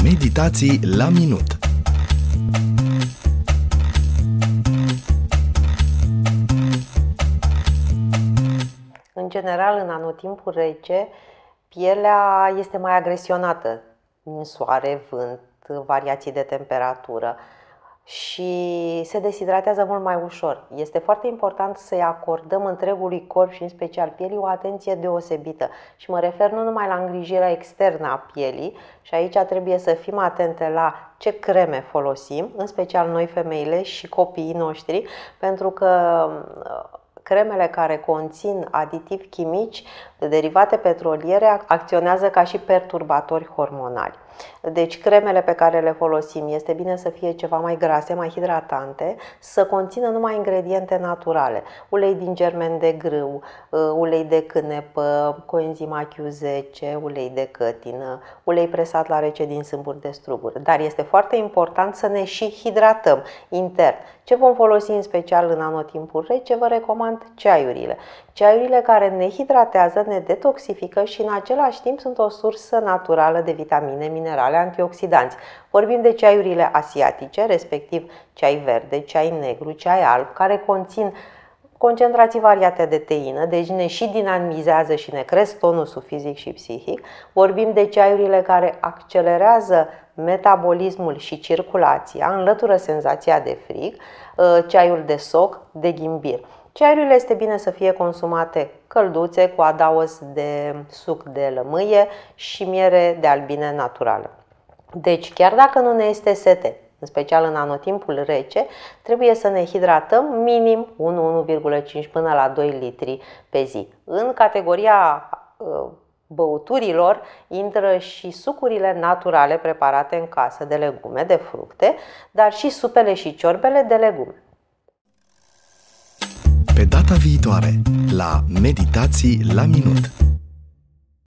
Meditații la minut. În general, în anotimpul rece, pielea este mai agresionată din soare, vânt, variații de temperatură și se deshidratează mult mai ușor. Este foarte important să-i acordăm întregului corp și în special pielii o atenție deosebită. Și mă refer nu numai la îngrijirea externă a pielii, și aici trebuie să fim atente la ce creme folosim, în special noi femeile și copiii noștri, pentru că cremele care conțin aditivi chimici, derivate petroliere, acționează ca și perturbatori hormonali. Deci cremele pe care le folosim este bine să fie ceva mai grase, mai hidratante, să conțină numai ingrediente naturale. Ulei din germen de grâu, uh, ulei de cânepă, coenzima Q10, ulei de cătină, ulei presat la rece din sâmburi de struguri. Dar este foarte important să ne și hidratăm intern. Ce vom folosi în special în anotimpul rece? Vă recomand ceaiurile. Ceaiurile care ne hidratează, ne detoxifică și în același timp sunt o sursă naturală de vitamine, minerale, antioxidanți. Vorbim de ceaiurile asiatice, respectiv ceai verde, ceai negru, ceai alb, care conțin concentrații variate de teină, deci ne și dinamizează și ne cresc tonusul fizic și psihic. Vorbim de ceaiurile care accelerează metabolismul și circulația, înlătură senzația de frig, ă, ceaiul de soc, de ghimbir. Ceaiurile este bine să fie consumate călduțe cu adaos de suc de lămâie și miere de albine naturală. Deci, chiar dacă nu ne este sete, în special în anotimpul rece, trebuie să ne hidratăm minim 1,5 până la 2 litri pe zi. În categoria uh, băuturilor intră și sucurile naturale preparate în casă de legume, de fructe, dar și supele și ciorbele de legume. Pe data viitoare, la Meditații la minut.